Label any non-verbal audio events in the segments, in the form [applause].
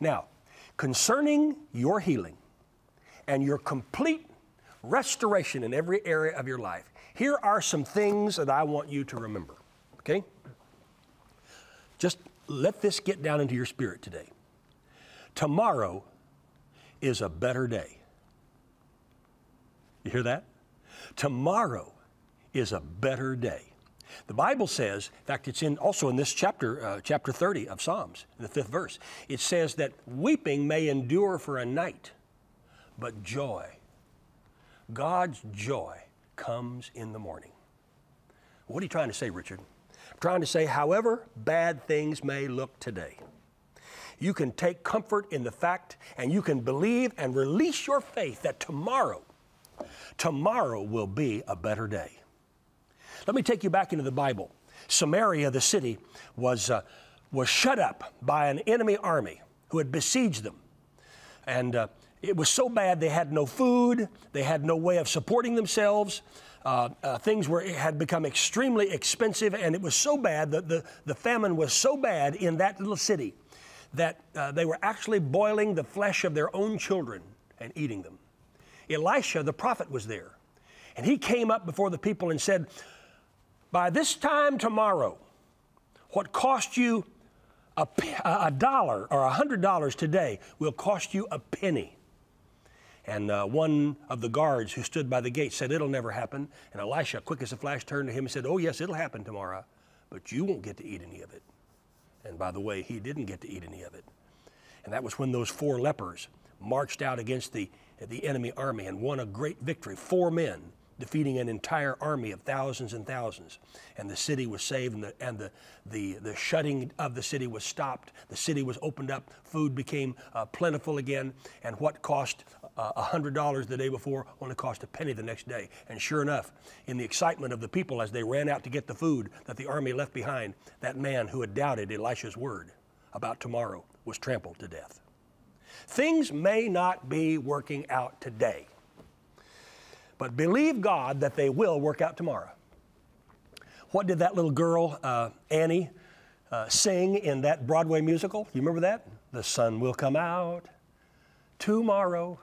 Now, concerning your healing and your complete restoration in every area of your life, here are some things that I want you to remember. Okay? Just let this get down into your spirit today. Tomorrow is a better day. You hear that? Tomorrow is a better day. The Bible says, in fact, it's in also in this chapter, uh, chapter 30 of Psalms, in the fifth verse. It says that weeping may endure for a night, but joy, God's joy, comes in the morning. What are you trying to say, Richard? I'm trying to say, however bad things may look today, you can take comfort in the fact and you can believe and release your faith that tomorrow, tomorrow will be a better day. Let me take you back into the Bible. Samaria, the city, was, uh, was shut up by an enemy army who had besieged them. And uh, it was so bad they had no food, they had no way of supporting themselves. Uh, uh, things were had become extremely expensive, and it was so bad that the, the famine was so bad in that little city that uh, they were actually boiling the flesh of their own children and eating them. Elisha, the prophet, was there, and he came up before the people and said, By this time tomorrow, what cost you a, a dollar or a hundred dollars today will cost you a penny. And uh, one of the guards who stood by the gate said, It'll never happen. And Elisha, quick as a flash, turned to him and said, Oh, yes, it'll happen tomorrow, but you won't get to eat any of it. And by the way, he didn't get to eat any of it. And that was when those four lepers marched out against the, the enemy army and won a great victory. Four men defeating an entire army of thousands and thousands. And the city was saved, and the, and the, the, the shutting of the city was stopped. The city was opened up. Food became uh, plentiful again. And what cost uh, $100 the day before only cost a penny the next day. And sure enough, in the excitement of the people as they ran out to get the food that the army left behind, that man who had doubted Elisha's word about tomorrow was trampled to death. Things may not be working out today, but believe God that they will work out tomorrow. What did that little girl, uh, Annie, uh, sing in that Broadway musical? You remember that? The sun will come out tomorrow.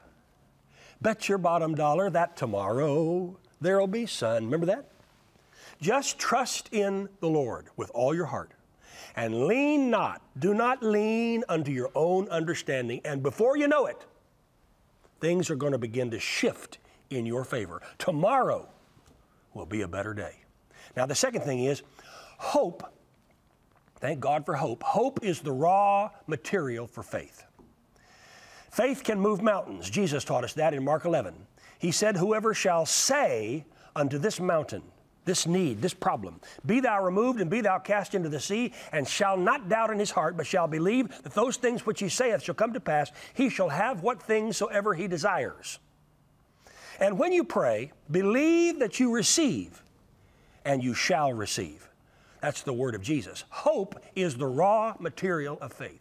Bet your bottom dollar that tomorrow there'll be sun. Remember that? Just trust in the Lord with all your heart and lean not, do not lean unto your own understanding. And before you know it, things are going to begin to shift in your favor. Tomorrow will be a better day. Now, the second thing is hope. Thank God for hope. Hope is the raw material for faith. Faith can move mountains. Jesus taught us that in Mark 11. He said, Whoever shall say unto this mountain, this need, this problem, be thou removed and be thou cast into the sea, and shall not doubt in his heart, but shall believe that those things which he saith shall come to pass, he shall have what things soever he desires. And when you pray, believe that you receive, and you shall receive. That's the word of Jesus. Hope is the raw material of faith.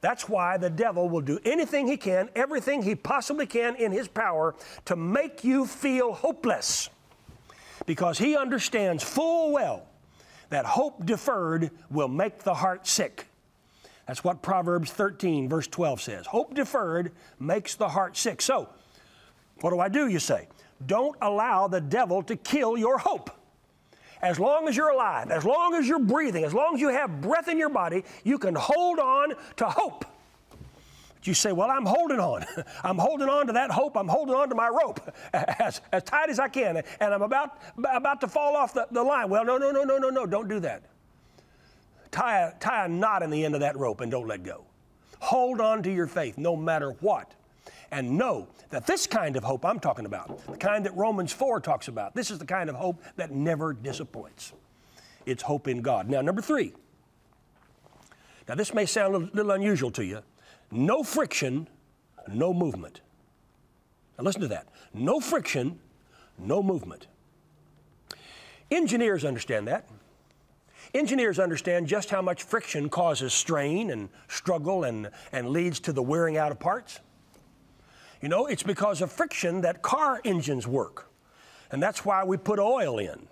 That's why the devil will do anything he can, everything he possibly can in his power to make you feel hopeless. Because he understands full well that hope deferred will make the heart sick. That's what Proverbs 13, verse 12 says. Hope deferred makes the heart sick. So, what do I do, you say? Don't allow the devil to kill your hope as long as you're alive, as long as you're breathing, as long as you have breath in your body, you can hold on to hope. But you say, Well, I'm holding on. [laughs] I'm holding on to that hope. I'm holding on to my rope [laughs] as, as tight as I can, and I'm about, about to fall off the, the line. Well, no, no, no, no, no, no, don't do that. Tie a, tie a knot in the end of that rope and don't let go. Hold on to your faith no matter what and know that this kind of hope I'm talking about, the kind that Romans 4 talks about, this is the kind of hope that never disappoints. It's hope in God. Now, number three. Now, this may sound a little unusual to you. No friction, no movement. Now, listen to that. No friction, no movement. Engineers understand that. Engineers understand just how much friction causes strain and struggle and, and leads to the wearing out of parts. You know, it's because of friction that car engines work. And that's why we put oil in.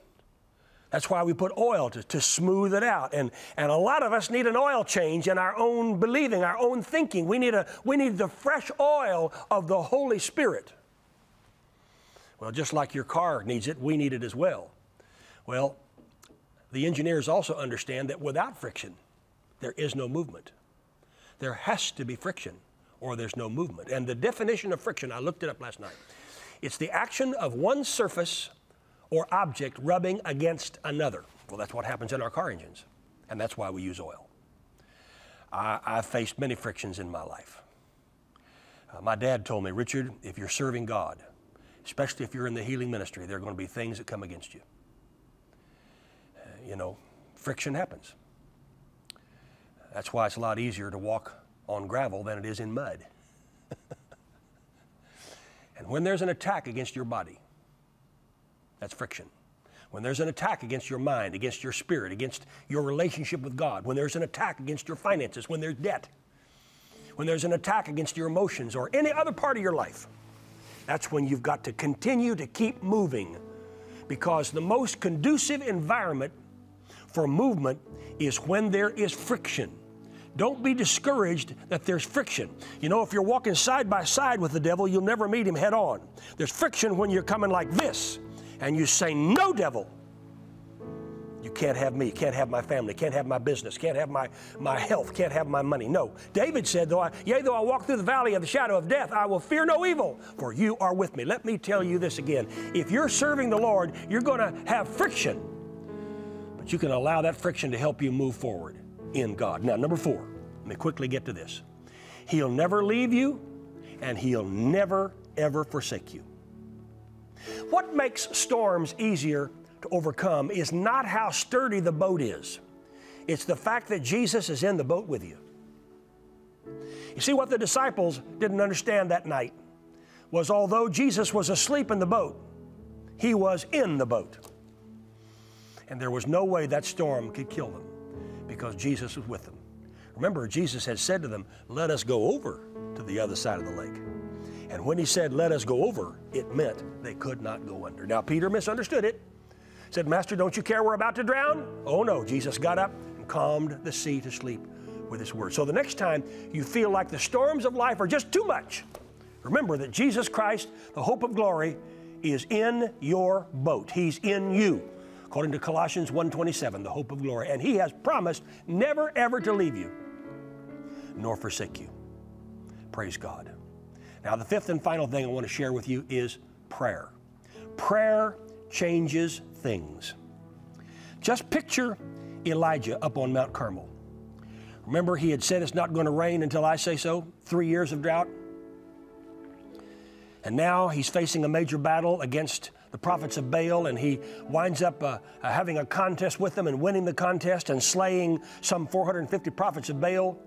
That's why we put oil to, to smooth it out. And, and a lot of us need an oil change in our own believing, our own thinking. We need, a, we need the fresh oil of the Holy Spirit. Well, just like your car needs it, we need it as well. Well, the engineers also understand that without friction, there is no movement. There has to be friction or there's no movement. And the definition of friction, I looked it up last night. It's the action of one surface or object rubbing against another. Well, that's what happens in our car engines, and that's why we use oil. I, have faced many frictions in my life. Uh, my dad told me, Richard, if you're serving God, especially if you're in the healing ministry, there are going to be things that come against you. Uh, you know, friction happens. That's why it's a lot easier to walk on gravel than it is in mud. [laughs] and when there's an attack against your body, that's friction. When there's an attack against your mind, against your spirit, against your relationship with God, when there's an attack against your finances, when there's debt, when there's an attack against your emotions or any other part of your life, that's when you've got to continue to keep moving because the most conducive environment for movement is when there is friction. Don't be discouraged that there's friction. You know, if you're walking side by side with the devil, you'll never meet him head on. There's friction when you're coming like this and you say, No, devil, you can't have me, can't have my family, can't have my business, can't have my, my health, can't have my money. No. David said, though I, Yea, though I walk through the valley of the shadow of death, I will fear no evil, for you are with me. Let me tell you this again. If you're serving the Lord, you're going to have friction, but you can allow that friction to help you move forward in God. Now, number four, let me quickly get to this. He'll never leave you, and He'll never, ever forsake you. What makes storms easier to overcome is not how sturdy the boat is, it's the fact that Jesus is in the boat with you. You see, what the disciples didn't understand that night was although Jesus was asleep in the boat, he was in the boat. And there was no way that storm could kill them because Jesus was with them. Remember, Jesus had said to them, Let us go over to the other side of the lake. And when he said, Let us go over, it meant they could not go under. Now, Peter misunderstood it. Said, Master, don't you care we're about to drown? Oh, no. Jesus got up and calmed the sea to sleep with his word. So the next time you feel like the storms of life are just too much, remember that Jesus Christ, the hope of glory, is in your boat. He's in you. According to Colossians 1:27, the hope of glory, and he has promised never ever to leave you nor forsake you. Praise God. Now, the fifth and final thing I want to share with you is prayer. Prayer changes things. Just picture Elijah up on Mount Carmel. Remember, he had said it's not going to rain until I say so, three years of drought. And now he's facing a major battle against the prophets of Baal, and he winds up uh, uh, having a contest with them and winning the contest and slaying some 450 prophets of Baal.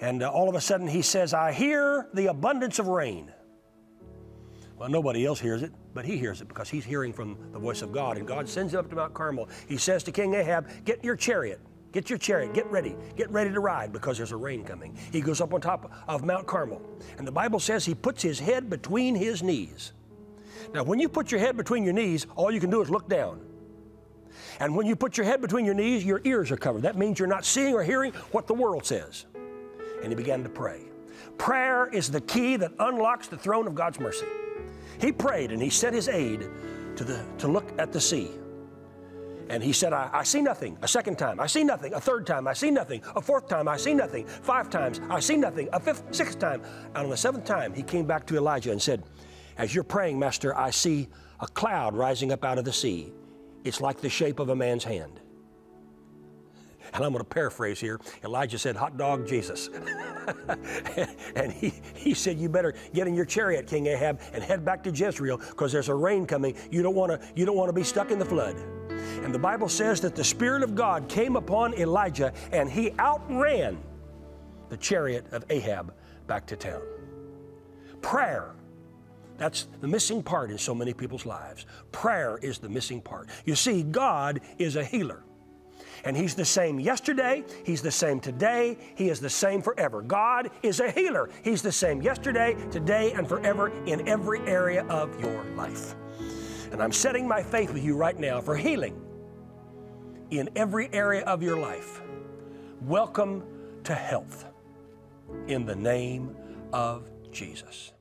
And uh, all of a sudden he says, I hear the abundance of rain. Well, nobody else hears it, but he hears it because he's hearing from the voice of God. And God sends him up to Mount Carmel. He says to King Ahab, Get your chariot. Get your chariot, get ready, get ready to ride because there's a rain coming. He goes up on top of Mount Carmel. And the Bible says he puts his head between his knees. Now, when you put your head between your knees, all you can do is look down. And when you put your head between your knees, your ears are covered. That means you're not seeing or hearing what the world says and he began to pray. Prayer is the key that unlocks the throne of God's mercy. He prayed and he sent his aide to, the, to look at the sea. And he said, I, I, see nothing. A second time, I see nothing. A third time, I see nothing. A fourth time, I see nothing. Five times, I see nothing. A fifth, sixth time. And on the seventh time, he came back to Elijah and said, As you're praying, Master, I see a cloud rising up out of the sea. It's like the shape of a man's hand and I'm going to paraphrase here. Elijah said, Hot dog, Jesus. [laughs] and he, he said, You better get in your chariot, King Ahab, and head back to Jezreel because there's a rain coming. You don't want to you don't want to be stuck in the flood. And the Bible says that the Spirit of God came upon Elijah and he outran the chariot of Ahab back to town. Prayer. That's the missing part in so many people's lives. Prayer is the missing part. You see, God is a healer. And He's the same yesterday, He's the same today, He is the same forever. God is a healer. He's the same yesterday, today, and forever in every area of your life. And I'm setting my faith with you right now for healing. in every area of your life. Welcome to health in the name of Jesus.